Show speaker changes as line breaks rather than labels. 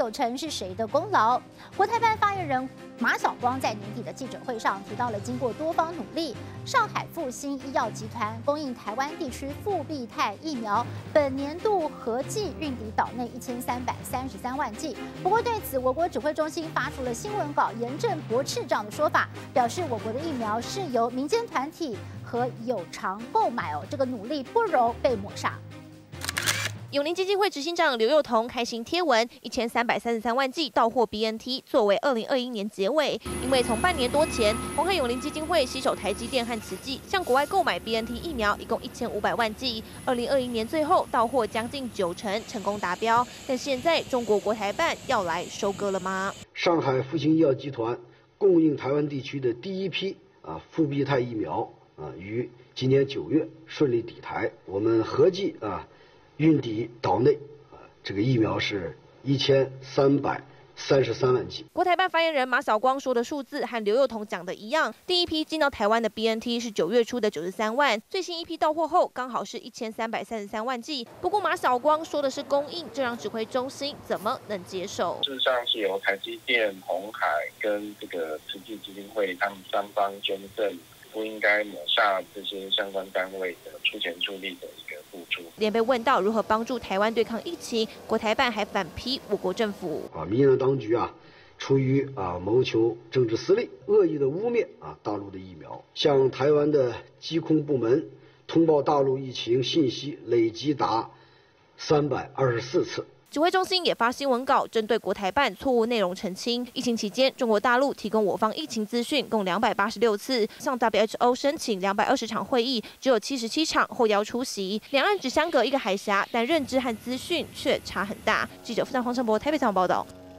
有成是谁的功劳？国台办发言人马晓光在年底的记者会上提到了，经过多方努力，上海复兴医药集团供应台湾地区复必泰疫苗，本年度合计运抵岛内一千三百三十三万剂。不过对此，我国指挥中心发出了新闻稿，严正驳斥这样的说法，表示我国的疫苗是由民间团体和有偿购买哦，这个努力不容被抹杀。
永林基金会执行长刘幼彤开心贴文，一千三百三十三万剂到货 BNT，作为二零二一年结尾。因为从半年多前，红海永林基金会携手台积电和慈济，向国外购买 BNT 疫苗，一共一千五百万剂。二零二一年最后到货将近九成，成功达标。但现在中国国台办要来收割了吗？
上海复星医药集团供应台湾地区的第一批啊复必泰疫苗啊，于今年九月顺利抵台。我们合计啊。运抵岛内啊，这个疫苗是一千三百三十三万剂。
国台办发言人马晓光说的数字和刘幼彤讲的一样，第一批进到台湾的 BNT 是九月初的九十三万，最新一批到货后刚好是一千三百三十三万剂。不过马晓光说的是供应，这让指挥中心怎么能接受？
事实上是由台积电、红海跟这个慈济基金会他们三方捐赠。不应该抹杀这些相关单位的出钱出力的一个付出。
连被问到如何帮助台湾对抗疫情，国台办还反批我国政府
啊，民进党当局啊，出于啊谋求政治私利，恶意的污蔑啊大陆的疫苗，向台湾的疾控部门通报大陆疫情信息累计达三百二十四次。
指挥中心也发新闻稿，针对国台办错误内容澄清。疫情期间，中国大陆提供我方疫情资讯共两百八十六次，向 WHO 申请两百二十场会议，只有七十七场后邀出席。两岸只相隔一个海峡，但认知和资讯却差很大。记者付赞黄成博台北采访报道。